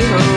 stay.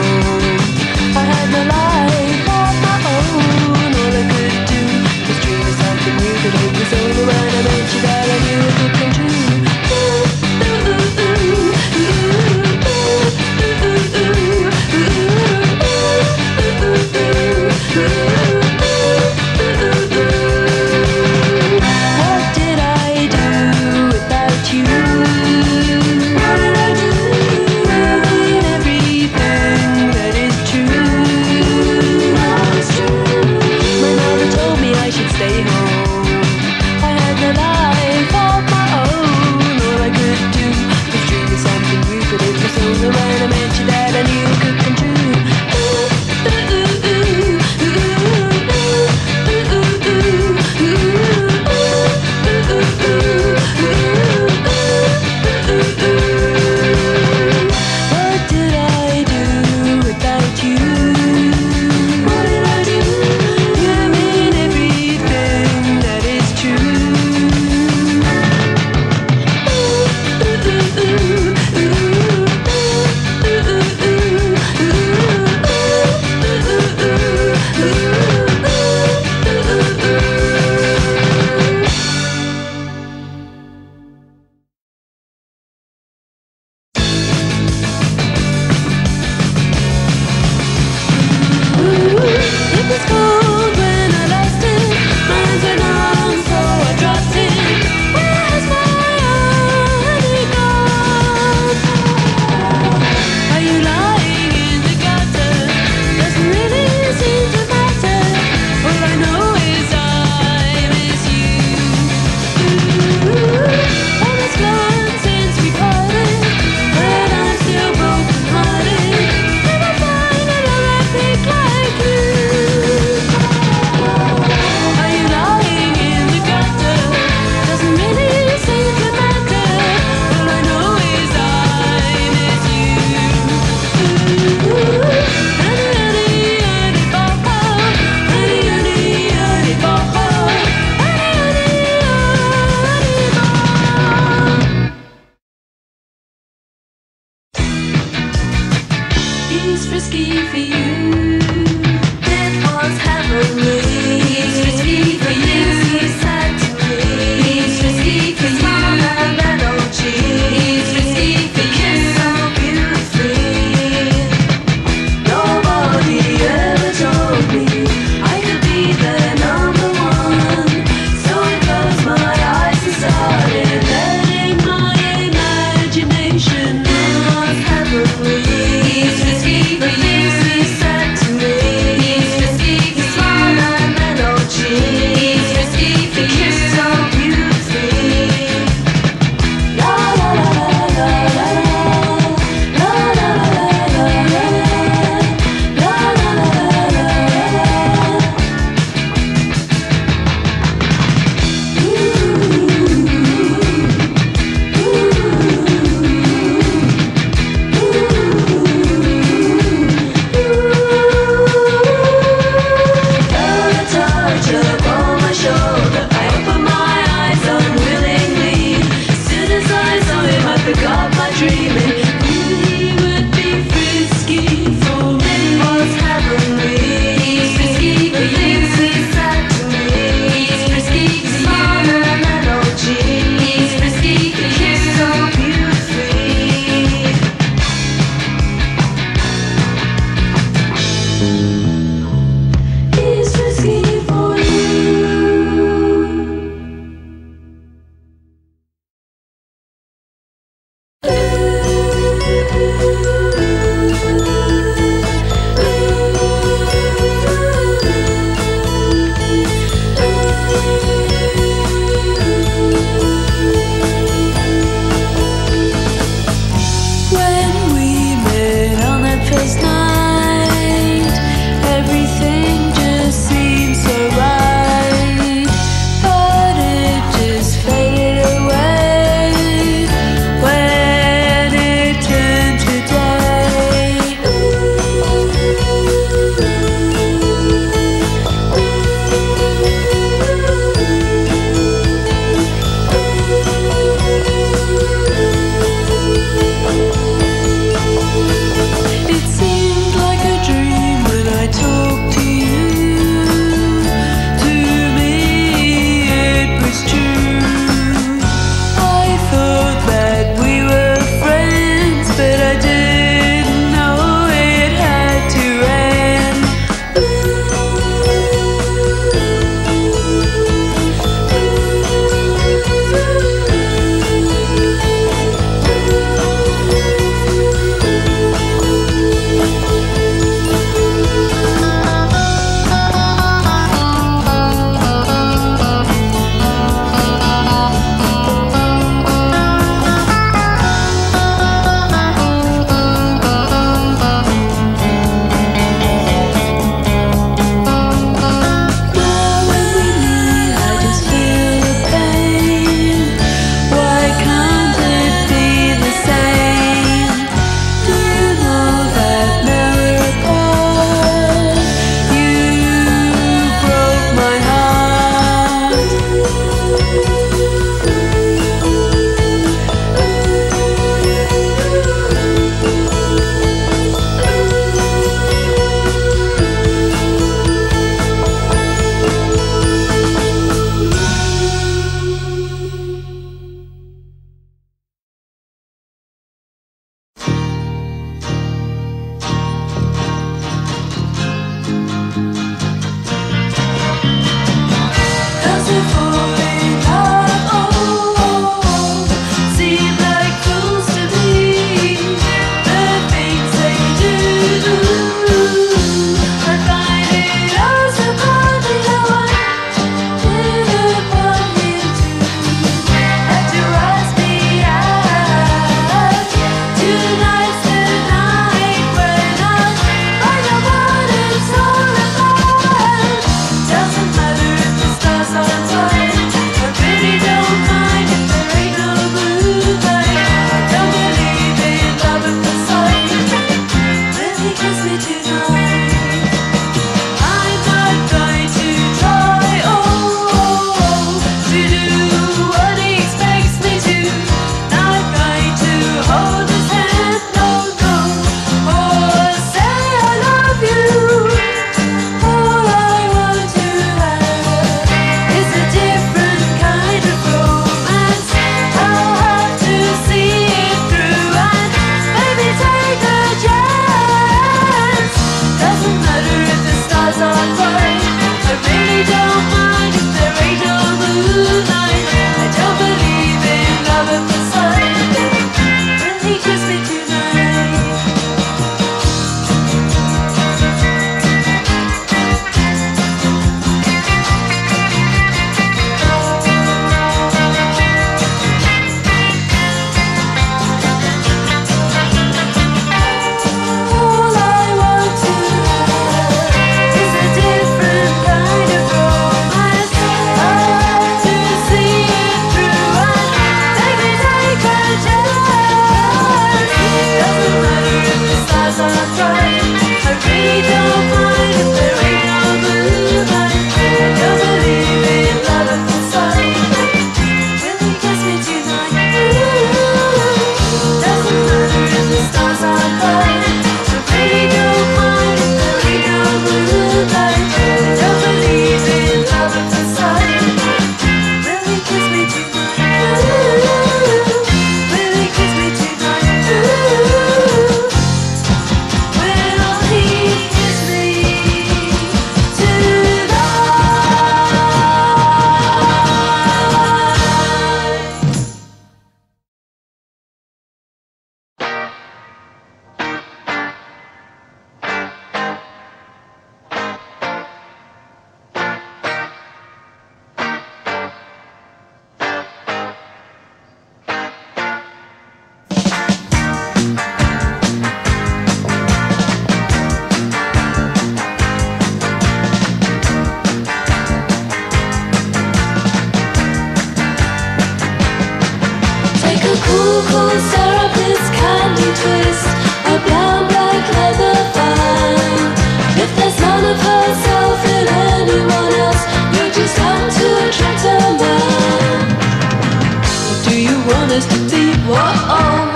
What oh,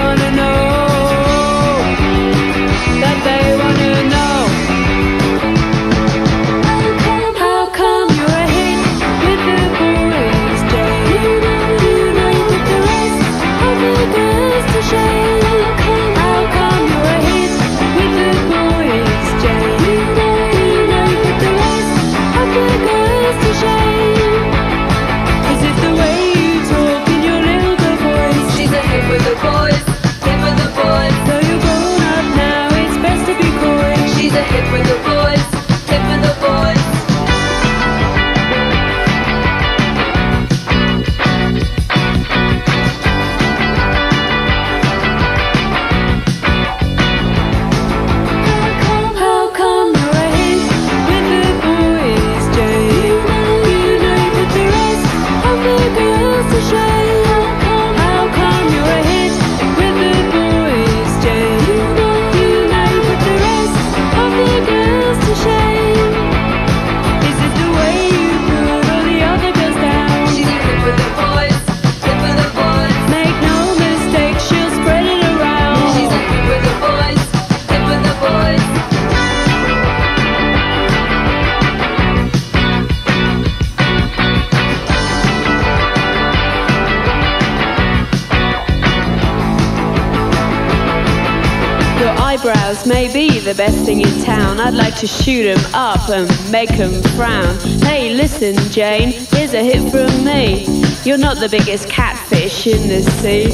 may be the best thing in town. I'd like to shoot 'em up and make 'em frown. Hey, listen, Jane, here's a hit from me. You're not the biggest catfish in the sea.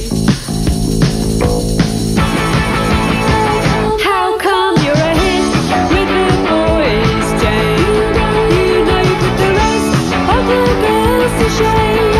How come you're a hit with the boys, Jane? You know you the of the girls to shame.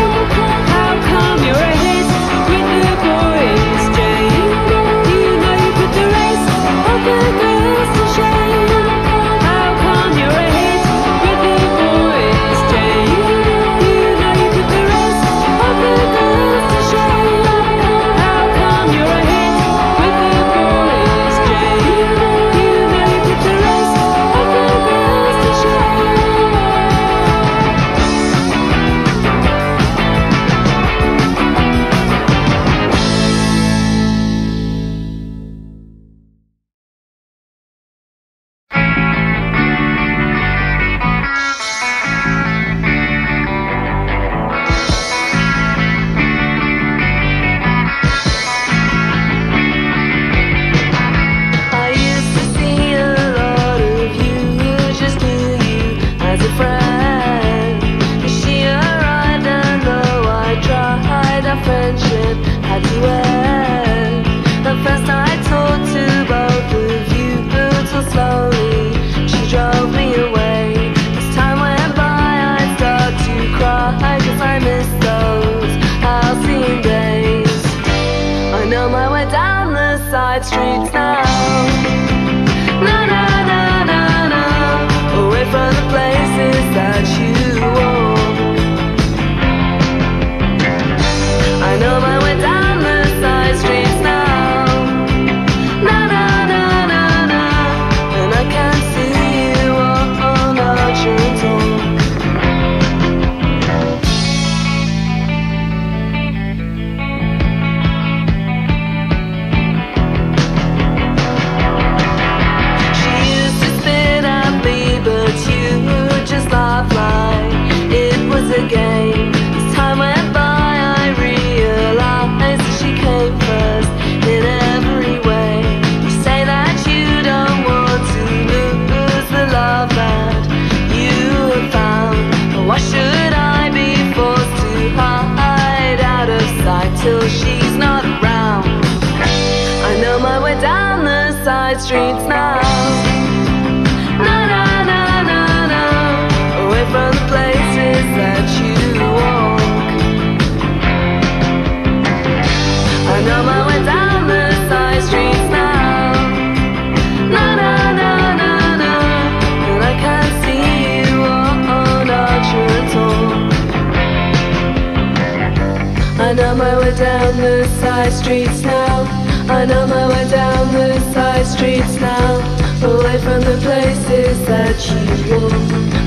side streets now. I know my way down the side streets now. Away from the places that you walk.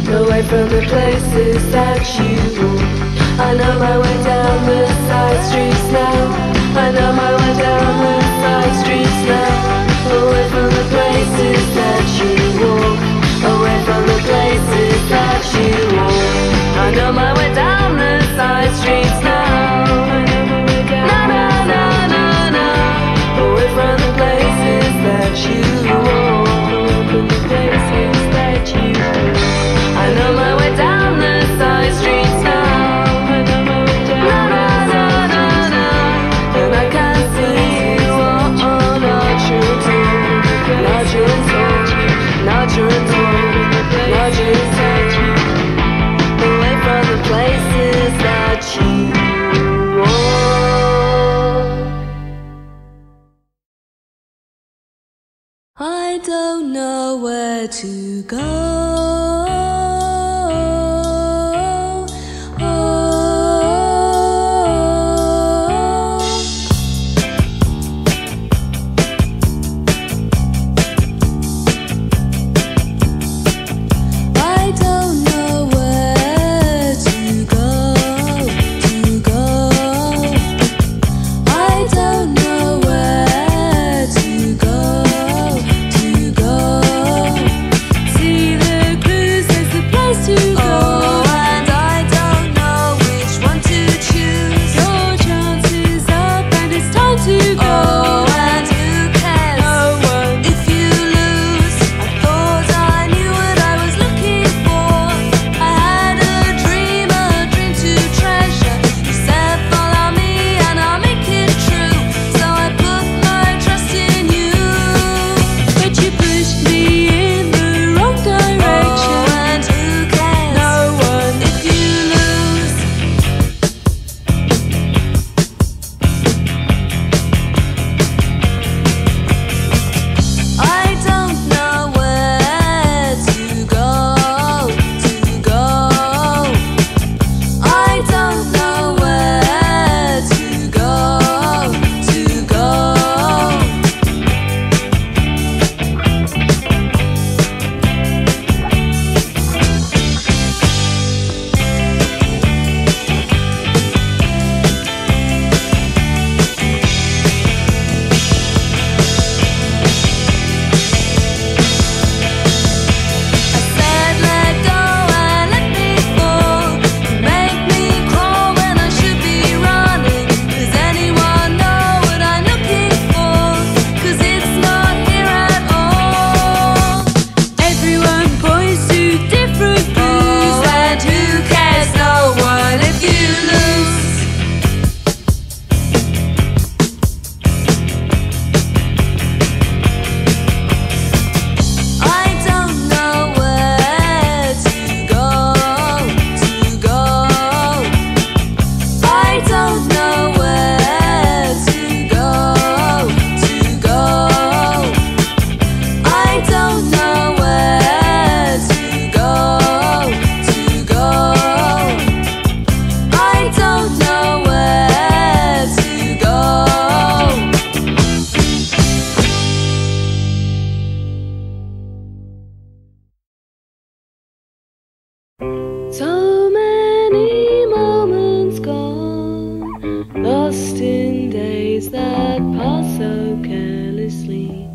Away from the places that you walk. I know my way down the side streets now. I know my way down the side streets now. Away from the places that you walk. Away from the places that you walk. I know my way down the side streets now. lost in days that pass so carelessly.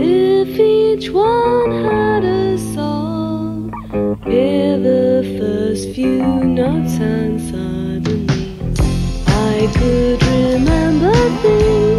If each one had a song, hear the first few notes and suddenly I could remember things.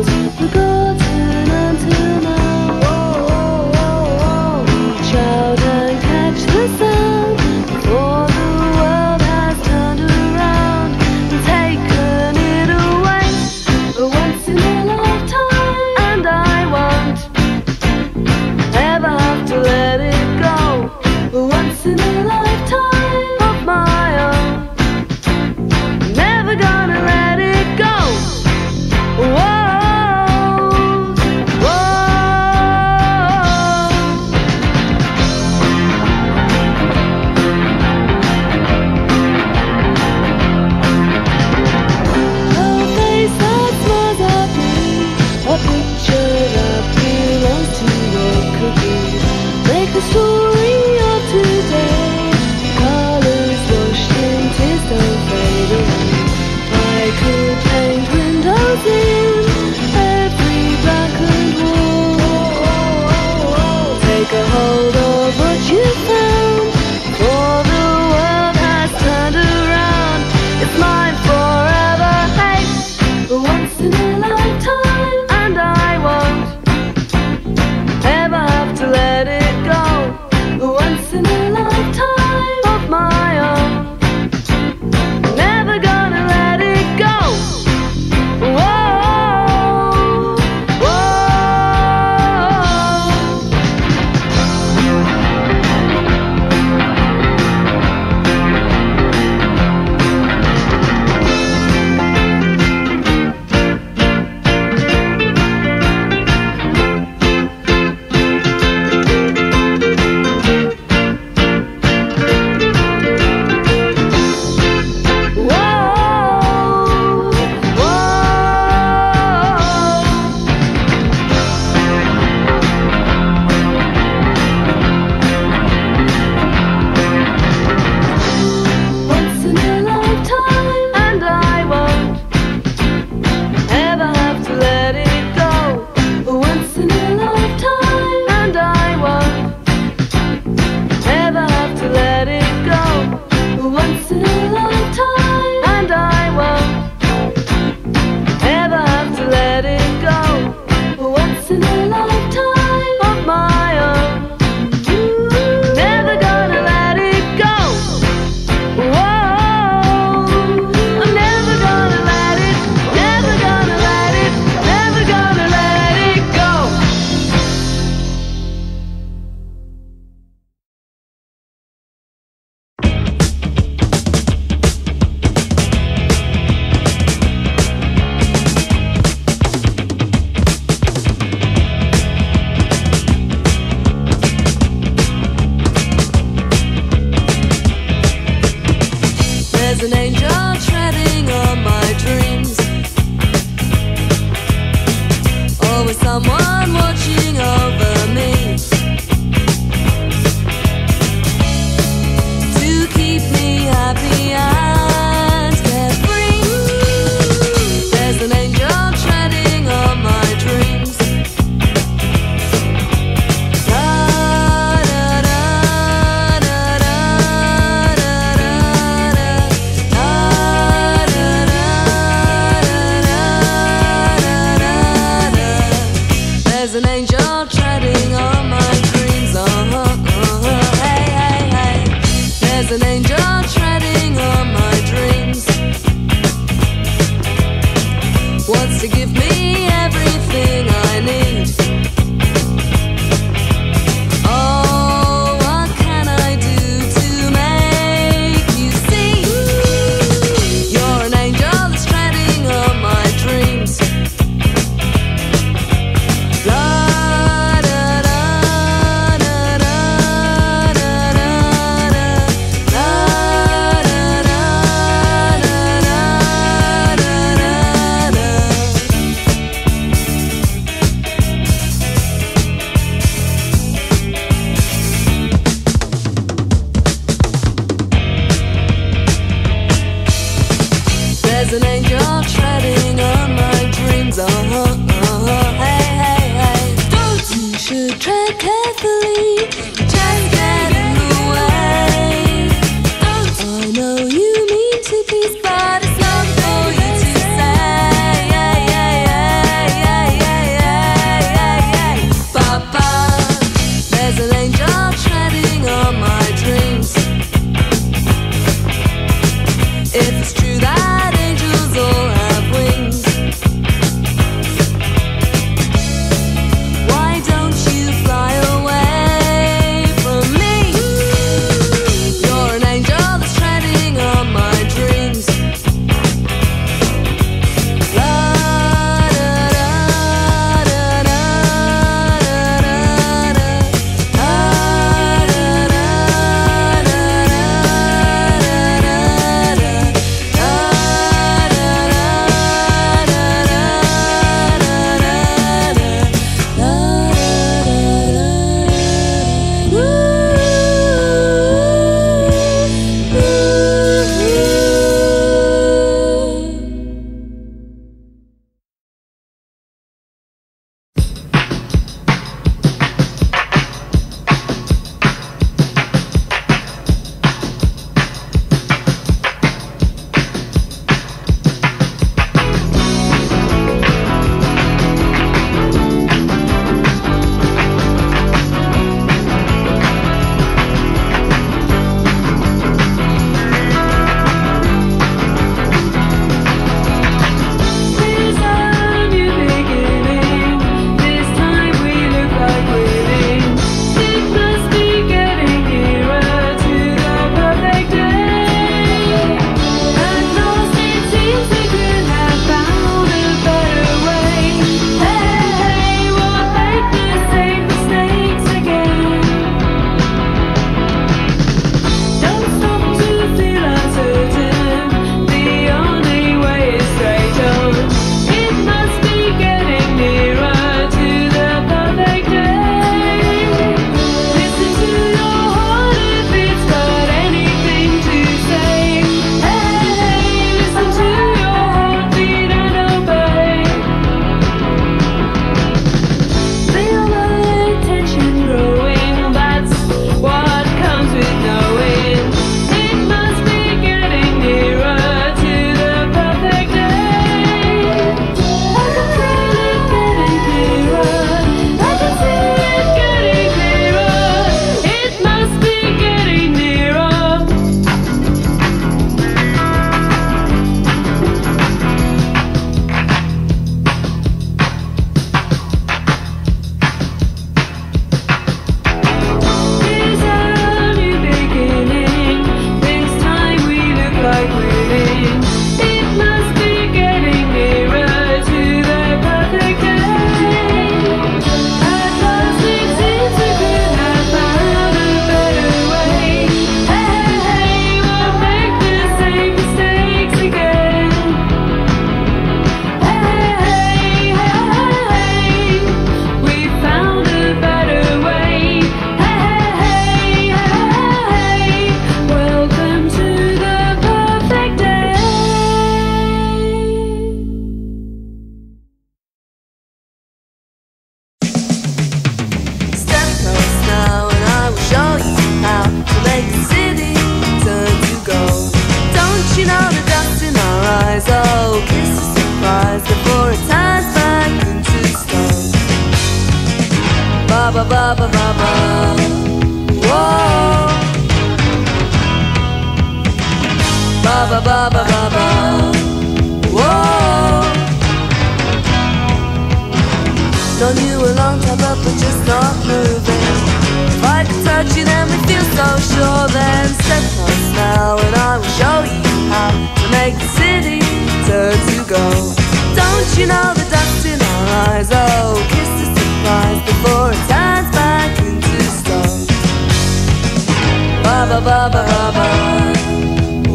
Ba ba ba ba ba ba.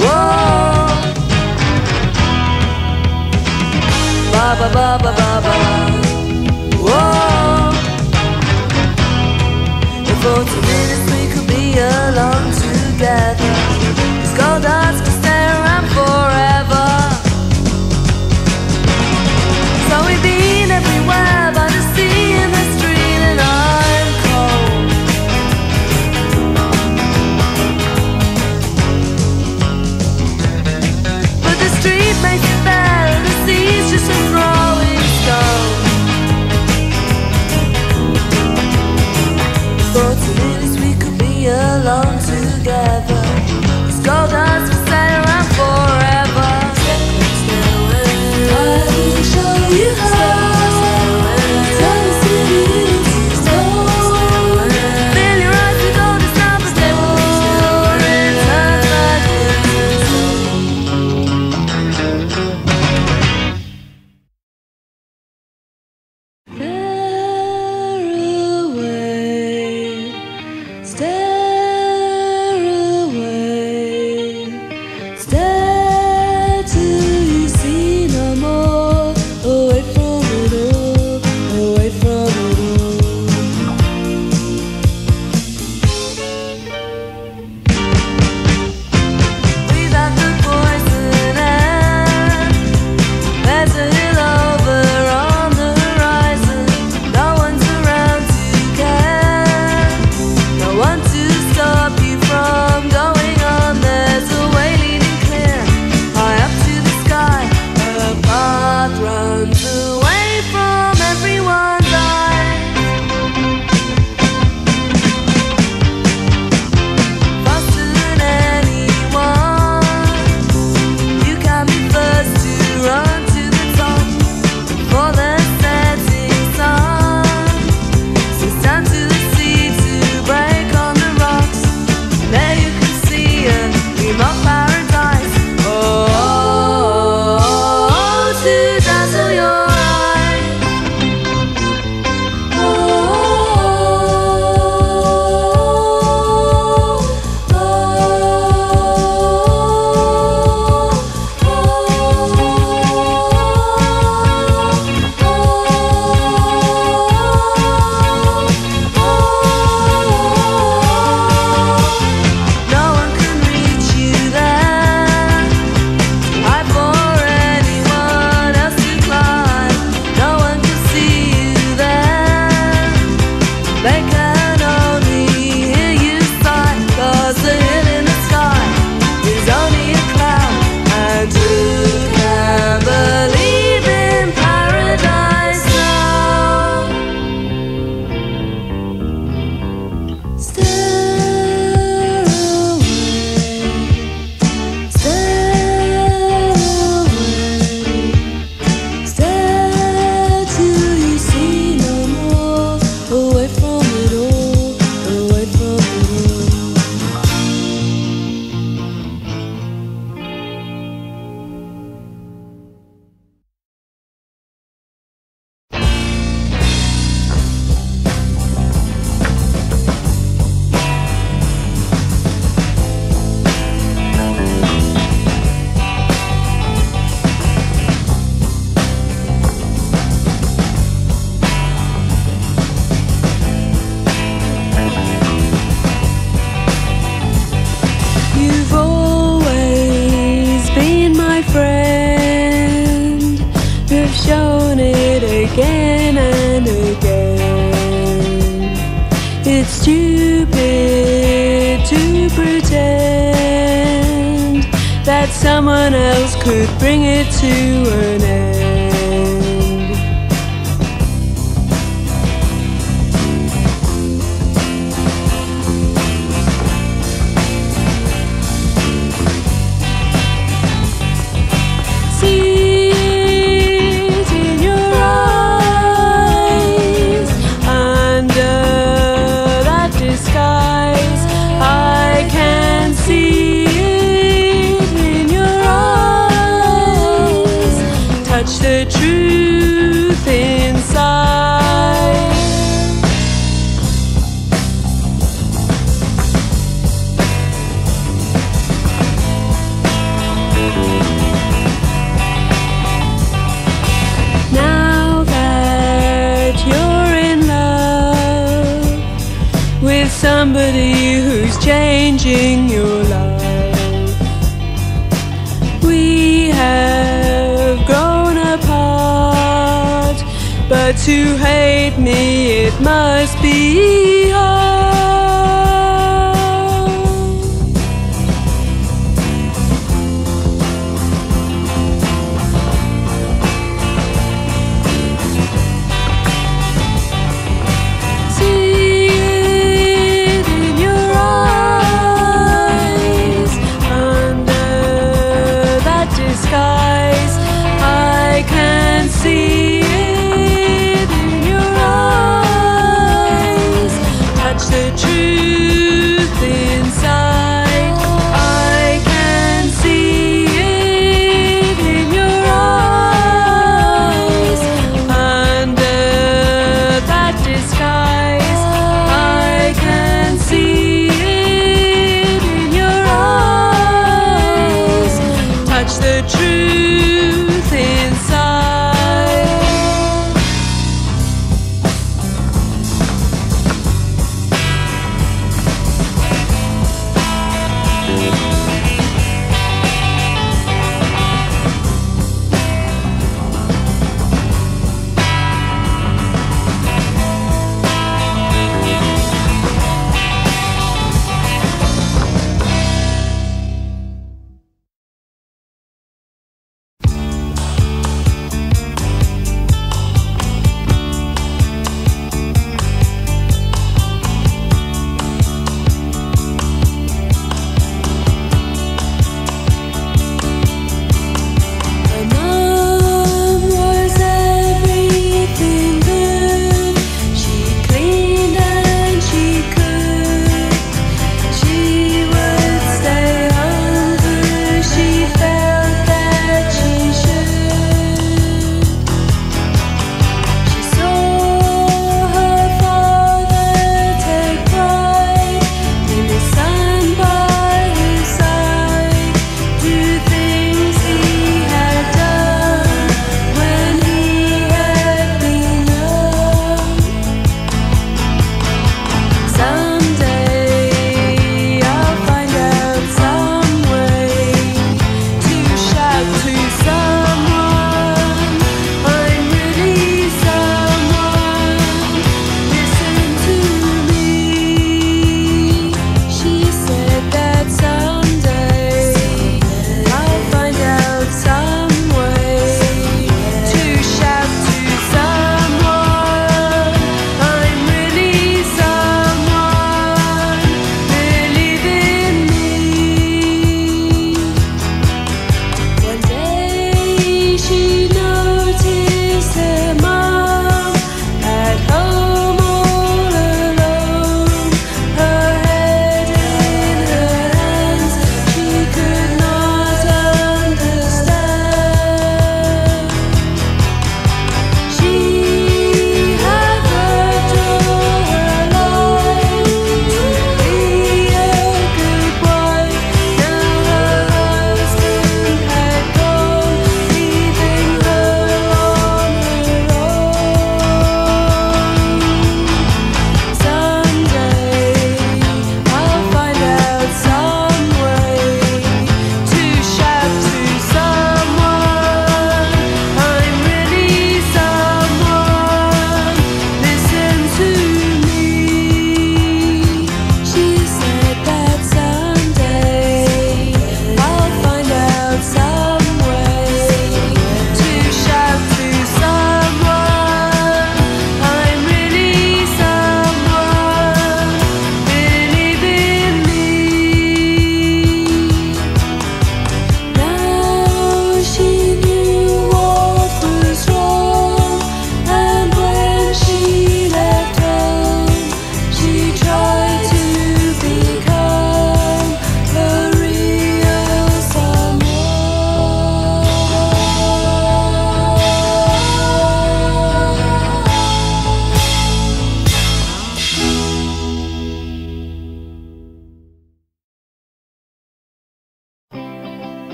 Whoa. Ba ba ba touch the truth inside. Now that you're in love with Somebody who's changing your to hate me it must be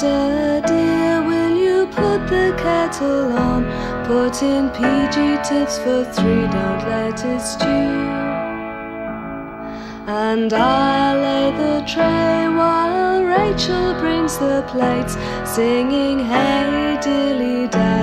Hester dear, will you put the kettle on? Put in PG tips for three, don't let it stew. And I'll lay the tray while Rachel brings the plates, singing Hey Dilly Dally.